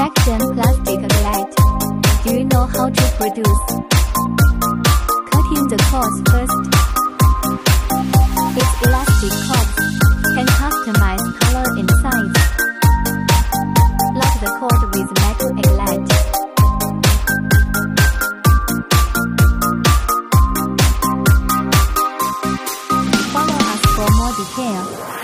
Section plastic light. Do you know how to produce? Cutting the cords first. It's elastic cords. Can customize color and size. Lock the cord with metal and light. Follow us for more detail.